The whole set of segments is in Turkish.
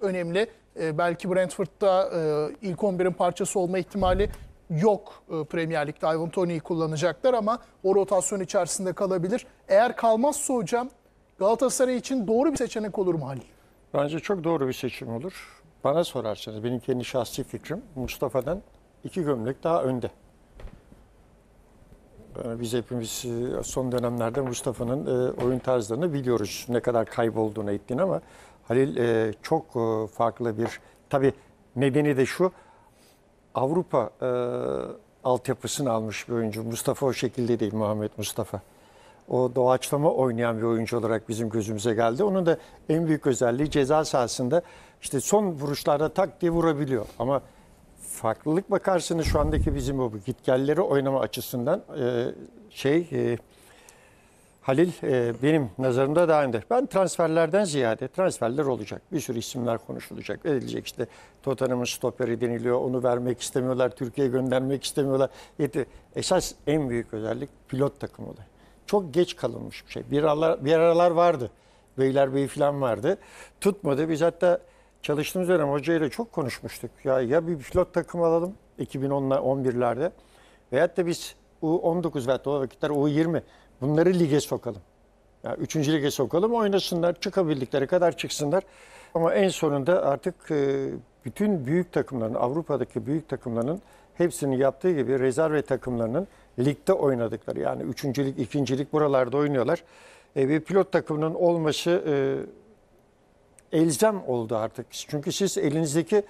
önemli. E, belki Brentford'da e, ilk 11'in parçası olma ihtimali yok e, Premier Lig'de. Ivan Toney'i kullanacaklar ama o rotasyon içerisinde kalabilir. Eğer kalmazsa hocam Galatasaray için doğru bir seçenek olur mu Halil? Bence çok doğru bir seçim olur. Bana sorarsanız benim kendi şahsi fikrim Mustafa'dan iki gömlek daha önde. Biz hepimiz e, son dönemlerde Mustafa'nın e, oyun tarzlarını biliyoruz. Ne kadar kaybolduğunu ettiğini ama Halil e, çok e, farklı bir... Tabii nedeni de şu, Avrupa e, altyapısını almış bir oyuncu. Mustafa o şekilde değil Muhammed Mustafa. O doğaçlama oynayan bir oyuncu olarak bizim gözümüze geldi. Onun da en büyük özelliği ceza sahasında işte son vuruşlarda tak diye vurabiliyor. Ama farklılık bakarsınız şu andaki bizim o gitgelleri oynama açısından e, şey e, Halil e, benim nazarımda daha önde. Ben transferlerden ziyade transferler olacak. Bir sürü isimler konuşulacak, edilecek işte. Tottenham'ın stoperi deniliyor, onu vermek istemiyorlar, Türkiye'ye göndermek istemiyorlar. Yeti. Esas en büyük özellik pilot takım olayı. Çok geç kalınmış bir şey. Bir aralar, bir aralar vardı. Beylerbeyi falan vardı. Tutmadı. Biz hatta çalıştığımız dönem hocayla çok konuşmuştuk. Ya ya bir pilot takım alalım 2011'lerde veyahut da biz U19 veyahut o vakitler U20 bunları lige sokalım. Yani üçüncü lige sokalım oynasınlar çıkabildikleri kadar çıksınlar. Ama en sonunda artık e, bütün büyük takımların Avrupa'daki büyük takımların hepsinin yaptığı gibi rezerve takımlarının ligde oynadıkları yani üçüncülük, ikincilik buralarda oynuyorlar. E, bir pilot takımının olması e, elzem oldu artık. Çünkü siz elinizdeki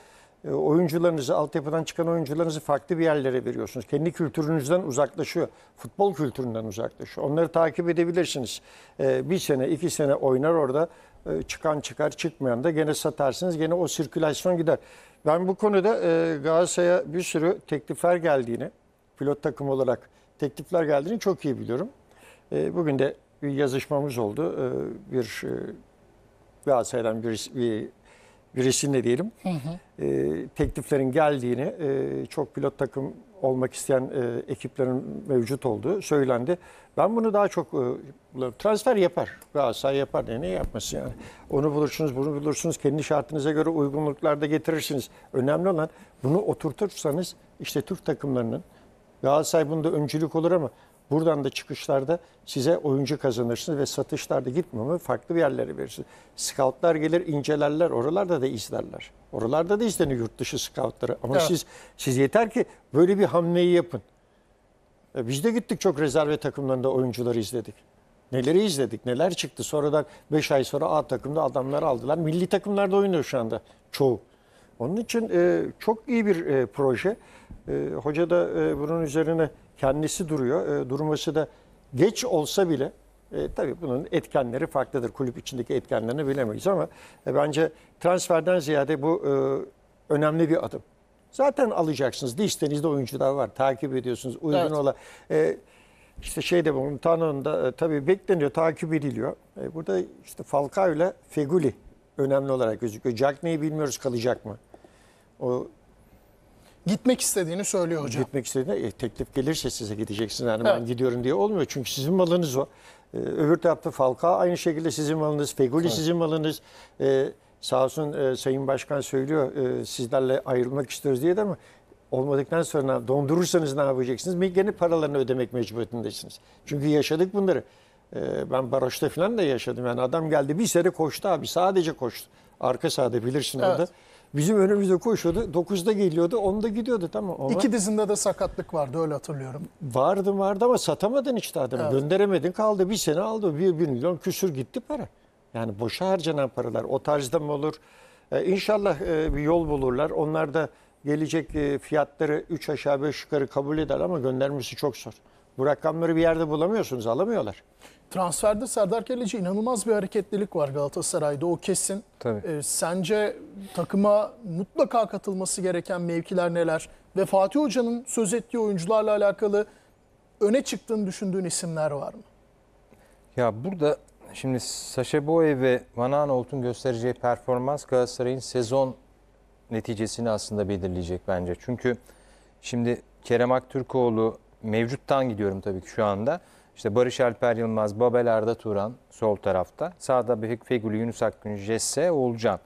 oyuncularınızı, altyapıdan çıkan oyuncularınızı farklı bir yerlere veriyorsunuz. Kendi kültürünüzden uzaklaşıyor. Futbol kültüründen uzaklaşıyor. Onları takip edebilirsiniz. E, bir sene, iki sene oynar orada. E, çıkan çıkar, çıkmayan da gene satarsınız. Gene o sirkülasyon gider. Ben bu konuda e, Galatasaray'a bir sürü teklifler geldiğini, pilot takım olarak teklifler geldiğini çok iyi biliyorum. E, bugün de bir yazışmamız oldu. E, bir e, Galatasaray'dan bir, bir birisinde diyelim. E, tekliflerin geldiğini, e, çok pilot takım olmak isteyen e, ekiplerin mevcut olduğu söylendi. Ben bunu daha çok e, transfer yapar. Galatasaray yapar diye ne yapması yani. Onu bulursunuz, bunu bulursunuz. Kendi şartınıza göre uygunluklarda getirirsiniz. Önemli olan bunu oturtursanız işte Türk takımlarının Galatasaray bunda öncülük olur ama buradan da çıkışlarda size oyuncu kazanırsınız ve satışlarda gitmemi farklı bir yerlere verirsiniz. Scoutlar gelir incelerler oralarda da izlerler. Oralarda da izlenir yurt dışı scoutları ama Evet. siz siz yeter ki böyle bir hamleyi yapın. E, Biz de gittik çok rezerve takımlarında oyuncuları izledik. Neleri izledik, neler çıktı. Sonradan 5 ay sonra A takımda adamlar aldılar. Milli takımlarda oynuyor şu anda çoğu. Onun için e, çok iyi bir e, proje. E, hoca da e, bunun üzerine kendisi duruyor. E, durması da geç olsa bile e, tabii bunun etkenleri farklıdır. Kulüp içindeki etkenlerini bilemeyiz ama e, bence transferden ziyade bu e, önemli bir adım. Zaten alacaksınız. Listenizde oyuncular var. Takip ediyorsunuz. Uygun Evet. olan. E, işte şeyde bunun tanığında e, tabii bekleniyor, takip ediliyor. E, burada işte Falcao ile Feguli önemli olarak gözüküyor. Jack neyi bilmiyoruz kalacak mı? O Gitmek istediğini söylüyor hocam. gitmek istediğinde e, teklif gelirse size gideceksiniz. Yani ben Evet. gidiyorum diye olmuyor. Çünkü sizin malınız o. E, öbür tarafta Falcao aynı şekilde sizin malınız. Feguli sizin malınız. E, sağ olsun e, Sayın Başkan söylüyor e, sizlerle ayrılmak istiyoruz diye de ama olmadıktan sonra dondurursanız ne yapacaksınız? Gene paralarını ödemek mecburiyetindesiniz. Çünkü yaşadık bunları. E, ben Baroş'ta falan da yaşadım. Yani adam geldi bir sene koştu abi. Sadece koştu. Arka sahada bilirsin Evet. orada. Bizim önümüzde koşuyordu. 9'da geliyordu. 10'da gidiyordu tamam. Ama İki dizinde de sakatlık vardı öyle hatırlıyorum. vardı vardı ama satamadın işte adamı. Evet. Gönderemedin kaldı. Bir sene aldı. Bir, bir milyon küsür gitti para. Yani boşa harcanan paralar. O tarzda mı olur? Ee, inşallah e, bir yol bulurlar. Onlar da gelecek e, fiyatları 3 aşağı 5 yukarı kabul eder ama göndermesi çok zor. Bu rakamları bir yerde bulamıyorsunuz. Alamıyorlar. Transferde Serdar Keleci inanılmaz bir hareketlilik var Galatasaray'da o kesin. Tabii. Ee, sence takıma mutlaka katılması gereken mevkiler neler? Ve Fatih Hoca'nın söz ettiği oyuncularla alakalı öne çıktığını düşündüğün isimler var mı? Ya burada şimdi Saşa Boye ve Van Aanholt'un göstereceği performans Galatasaray'ın sezon neticesini aslında belirleyecek bence. Çünkü şimdi Kerem Aktürkoğlu mevcuttan gidiyorum tabii ki şu anda. İşte Barış Alper Yılmaz, Babel Arda Turan sol tarafta. Sağda Bek Feguli, Yunus Akgün, Jesse, Oğulcan.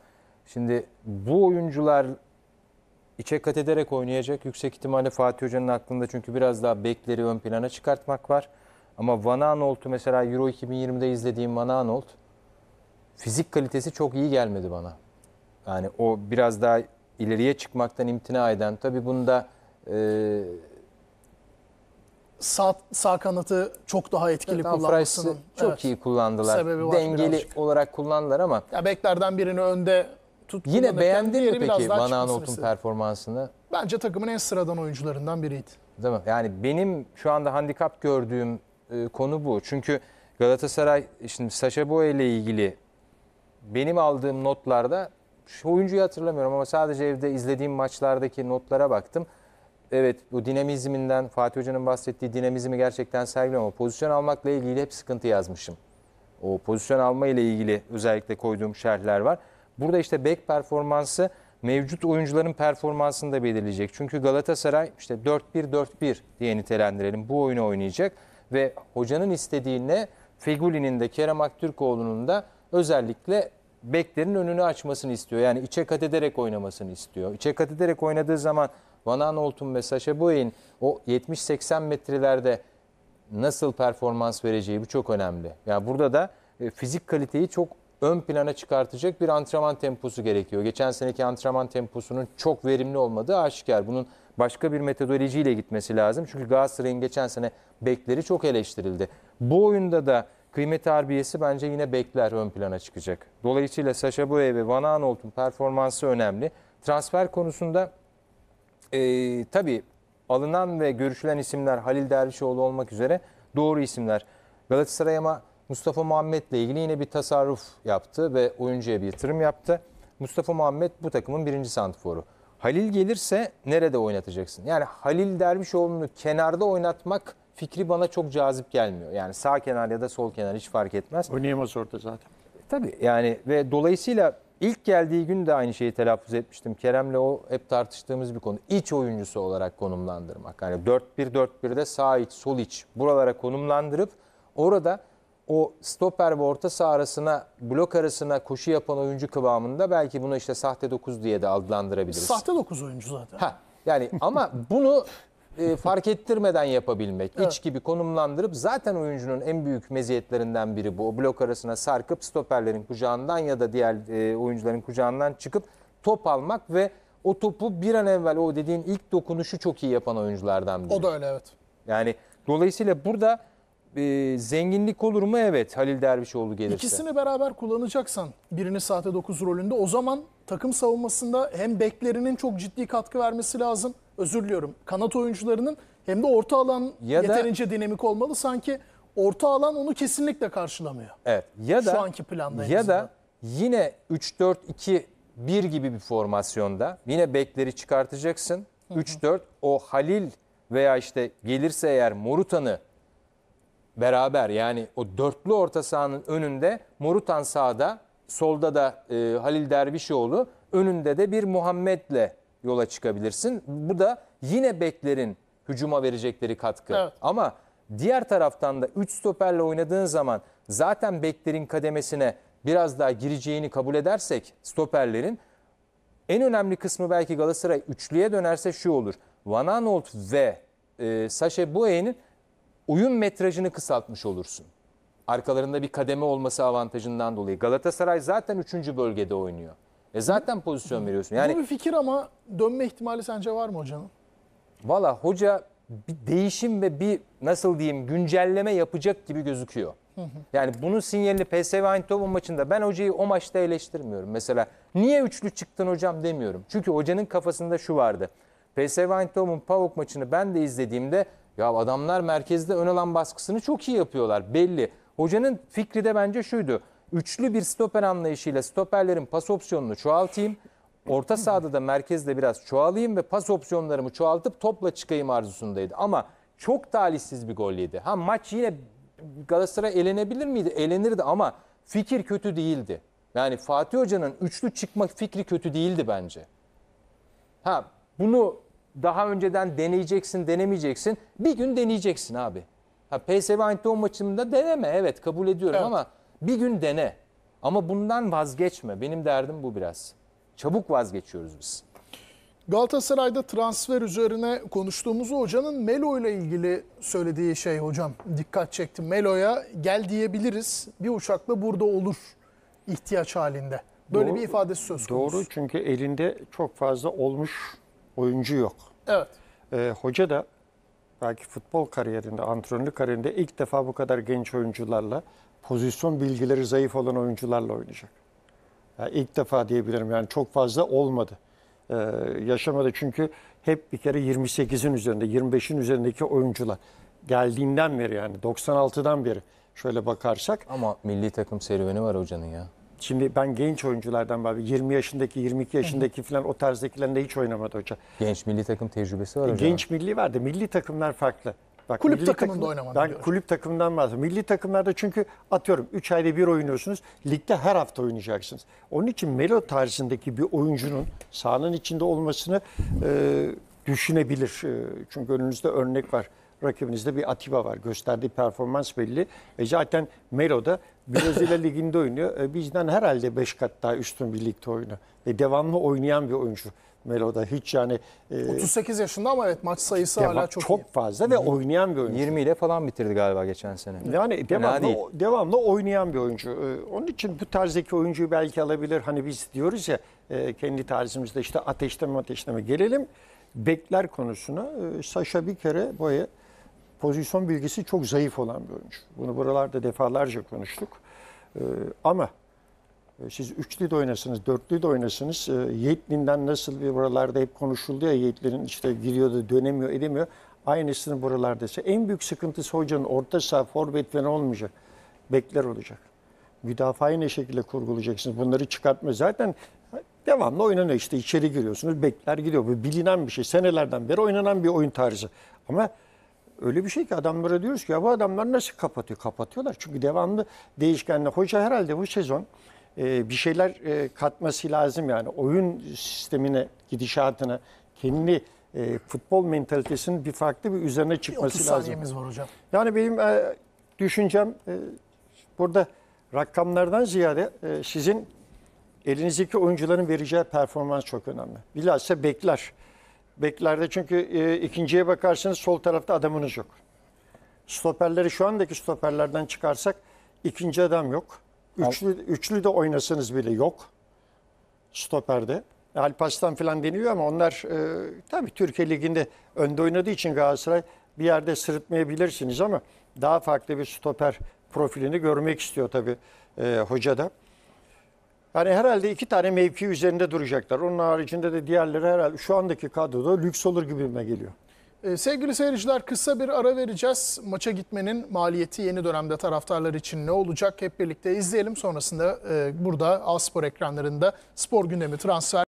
Şimdi bu oyuncular içe kat ederek oynayacak. Yüksek ihtimalle Fatih Hoca'nın aklında çünkü biraz daha bekleri ön plana çıkartmak var. Ama Van Aanholt'u mesela Euro 2020'de izlediğim Van Aanholt fizik kalitesi çok iyi gelmedi bana. Yani o biraz daha ileriye çıkmaktan imtina eden. Tabii bunda e, Sağ, sağ kanatı çok daha etkili Dumfries'i kullanmasının. çok evet. iyi kullandılar. Sebebi Dengeli birazcık. olarak kullandılar ama Ya beklerden birini önde tut yine beğendin mi peki Van Aanholt'un performansını? Bence takımın en sıradan oyuncularından biriydi. Değil mi? Yani benim şu anda handikap gördüğüm e, konu bu. Çünkü Galatasaray şimdi Sacha Boey ile ilgili benim aldığım notlarda şu oyuncuyu hatırlamıyorum ama sadece evde izlediğim maçlardaki notlara baktım. Evet bu dinamizminden Fatih Hoca'nın bahsettiği dinamizmi gerçekten sergiliyor ama pozisyon almakla ilgili hep sıkıntı yazmışım. O pozisyon alma ile ilgili özellikle koyduğum şerhler var. Burada işte bek performansı mevcut oyuncuların performansını da belirleyecek. Çünkü Galatasaray işte 4-1-4-1 diye nitelendirelim. Bu oyunu oynayacak ve hocanın istediği ne? Feguli'nin de Kerem Aktürkoğlu'nun da özellikle beklerin önünü açmasını istiyor. Yani içe kat ederek oynamasını istiyor. İçe kat ederek oynadığı zaman Van Aanholt'un ve Sacha Boey'in o 70-80 metrelerde nasıl performans vereceği bu çok önemli. Yani burada da e, fizik kaliteyi çok ön plana çıkartacak bir antrenman temposu gerekiyor. Geçen seneki antrenman temposunun çok verimli olmadığı aşikar. Bunun başka bir metodolojiyle gitmesi lazım. Çünkü Galatasaray'ın geçen sene bekleri çok eleştirildi. Bu oyunda da kıymet harbiyesi bence yine bekler ön plana çıkacak. Dolayısıyla Sacha Boey ve Van Aanholt'un performansı önemli. Transfer konusunda e, tabii alınan ve görüşülen isimler Halil Dervişoğlu olmak üzere doğru isimler. Galatasaray ama Mustafa Muhammed'le ilgili yine bir tasarruf yaptı ve oyuncuya bir yatırım yaptı. Mustafa Muhammed bu takımın birinci santiforu. Halil gelirse nerede oynatacaksın? Yani Halil Dervişoğlu'nu kenarda oynatmak fikri bana çok cazip gelmiyor. Yani sağ kenar ya da sol kenar hiç fark etmez. Oynayamaz orada zaten. Tabii yani ve dolayısıyla ilk geldiği gün de aynı şeyi telaffuz etmiştim. Kerem'le o hep tartıştığımız bir konu. İç oyuncusu olarak konumlandırmak. Yani 4-1-4-1'de sağ iç, sol iç buralara konumlandırıp orada o stoper ve orta saha arasına, blok arasına koşu yapan oyuncu kıvamında belki bunu işte sahte 9 diye de adlandırabiliriz. Sahte 9 oyuncu zaten. Ha, yani ama bunu e, fark ettirmeden yapabilmek, iç gibi konumlandırıp zaten oyuncunun en büyük meziyetlerinden biri bu. O blok arasına sarkıp stoperlerin kucağından ya da diğer e, oyuncuların kucağından çıkıp top almak ve o topu bir an evvel o dediğin ilk dokunuşu çok iyi yapan oyunculardan biri. O da öyle evet. Yani dolayısıyla burada e, zenginlik olur mu? Evet Halil Dervişoğlu gelirse. İkisini beraber kullanacaksan birini sahte 9 rolünde o zaman takım savunmasında hem beklerinin çok ciddi katkı vermesi lazım. Özür diliyorum. Kanat oyuncularının hem de orta alan Ya da- yeterince dinamik olmalı. Sanki orta alan onu kesinlikle karşılamıyor. Evet. Ya da Şu anki planda ya da yine 3-4-2-1 gibi bir formasyonda yine bekleri çıkartacaksın. 3-4 o Halil veya işte gelirse eğer Morutan'ı beraber yani o dörtlü orta sahanın önünde Morutan sağda solda da e, Halil Dervişoğlu önünde de bir Muhammed'le yola çıkabilirsin. Bu da yine beklerin hücuma verecekleri katkı. Evet. Ama diğer taraftan da 3 stoperle oynadığın zaman zaten beklerin kademesine biraz daha gireceğini kabul edersek stoperlerin en önemli kısmı belki Galatasaray üçlüye dönerse şu olur. Van Aanholt ve e, Sacha Boey'nin oyun metrajını kısaltmış olursun. Arkalarında bir kademe olması avantajından dolayı. Galatasaray zaten 3. bölgede oynuyor. E zaten pozisyon veriyorsun. Yani Bu bir fikir ama dönme ihtimali sence var mı hocanın? Valla hoca bir değişim ve bir nasıl diyeyim güncelleme yapacak gibi gözüküyor. Yani bunun sinyalini PSV Eindhoven maçında ben hocayı o maçta eleştirmiyorum. Mesela niye üçlü çıktın hocam demiyorum. Çünkü hocanın kafasında şu vardı. PSV Eindhoven PAOK maçını ben de izlediğimde ya adamlar merkezde ön alan baskısını çok iyi yapıyorlar belli. Hocanın fikri de bence şuydu. Üçlü bir stoper anlayışıyla stoperlerin pas opsiyonunu çoğaltayım. Orta sahada da merkezde biraz çoğalayım ve pas opsiyonlarımı çoğaltıp topla çıkayım arzusundaydı. Ama çok talihsiz bir gol yedi. Ha maç yine Galatasaray elenebilir miydi? Elenirdi ama fikir kötü değildi. Yani Fatih Hoca'nın üçlü çıkma fikri kötü değildi bence. Ha bunu daha önceden deneyeceksin, denemeyeceksin. Bir gün deneyeceksin abi. Ha PSV Eindhoven maçında deneme evet kabul ediyorum Evet. ama bir gün dene. Ama bundan vazgeçme. Benim derdim bu biraz. çabuk vazgeçiyoruz biz. Galatasaray'da transfer üzerine konuştuğumuzda hocanın Melo ile ilgili söylediği şey hocam dikkat çekti. Melo'ya gel diyebiliriz bir uçakla burada olur ihtiyaç halinde. Böyle Doğru- bir ifadesi söz konusu. Doğru çünkü elinde çok fazla olmuş oyuncu yok. Evet. Ee, hoca da belki futbol kariyerinde, antrenörlük kariyerinde ilk defa bu kadar genç oyuncularla, pozisyon bilgileri zayıf olan oyuncularla oynayacak. Yani ilk defa diyebilirim yani çok fazla olmadı. Ee, yaşamadı çünkü hep bir kere 28'in üzerinde, 25'in üzerindeki oyuncular geldiğinden beri yani 96'dan beri şöyle bakarsak Ama milli takım serüveni var hocanın ya. Şimdi ben genç oyunculardan var. 20 yaşındaki, 22 yaşındaki falan o tarzdakilerinde hiç oynamadı hoca. Genç milli takım tecrübesi var hocam. Genç milli vardı. Milli takımlar farklı. Bak, Kulüp milli takımında takım- oynamadı Ben diyor. kulüp takımından bahsediyorum. Milli takımlarda çünkü atıyorum 3 ayda bir oynuyorsunuz. Ligde her hafta oynayacaksınız. Onun için Melo tarzındaki bir oyuncunun sahanın içinde olmasını e, düşünebilir. E, çünkü önünüzde örnek var. Rakibinizde bir Atiba var. Gösterdiği performans belli. E zaten Melo da Brezilya Ligi'nde oynuyor. E, bizden herhalde 5 kat daha üstün bir ligde oynuyor. Ve devamlı oynayan bir oyuncu. Melo'da hiç yani e, 38 yaşında ama evet maç sayısı hala devam- çok, çok iyi. fazla ve oynayan bir oyuncu. 20 ile falan bitirdi galiba geçen sene. Yani devamlı, devamlı oynayan bir oyuncu. Ee, Onun için bu tarzdaki oyuncuyu belki alabilir. Hani biz diyoruz ya e, kendi tarzımızda işte ateşleme ateşleme. Gelelim bekler konusuna. Ee, Saşa bir kere boya pozisyon bilgisi çok zayıf olan bir oyuncu. Bunu buralarda defalarca konuştuk. Ee, Ama e, siz üçlü de oynasınız, dörtlü de oynasınız. E, Yiğitlinden nasıl bir buralarda hep konuşuldu ya Yiğitlerin işte giriyordu, dönemiyor, edemiyor. Aynısını buralarda. En büyük sıkıntısı hocanın orta saha, forvet ve ne olmayacak? Bekler olacak. Müdafayı ne şekilde kurgulayacaksınız? Bunları çıkartma. Zaten devamlı oynanıyor. işte içeri giriyorsunuz, bekler gidiyor. Bu bilinen bir şey. Senelerden beri oynanan bir oyun tarzı. Ama öyle bir şey ki adamlara diyoruz ki ya bu adamlar nasıl kapatıyor? Kapatıyorlar. Çünkü devamlı değişkenler. Hoca herhalde bu sezon e, bir şeyler e, katması lazım yani. Oyun sistemine, gidişatına, kendi e, futbol mentalitesinin bir farklı bir üzerine 30 çıkması lazım. saniyemiz var hocam. Yani benim e, düşüncem e, burada rakamlardan ziyade e, sizin elinizdeki oyuncuların vereceği performans çok önemli. Bilhassa bekler. Beklerde çünkü e, ikinciye bakarsanız sol tarafta adamınız yok. Stoperleri şu andaki stoperlerden çıkarsak ikinci adam yok. Üçlü, üçlü de oynasanız bile yok stoperde. Alparslan falan deniyor ama onlar e, tabii Türkiye Ligi'nde önde oynadığı için Galatasaray bir yerde sırıtmayabilirsiniz ama daha farklı bir stoper profilini görmek istiyor tabii e, hoca da. Yani herhalde iki tane mevki üzerinde duracaklar. Onun haricinde de diğerleri herhalde şu andaki kadroda lüks olur gibime geliyor. Ee, sevgili seyirciler kısa bir ara vereceğiz. Maça gitmenin maliyeti yeni dönemde taraftarlar için ne olacak? Hep birlikte izleyelim. Sonrasında e, burada Aspor ekranlarında spor gündemi transfer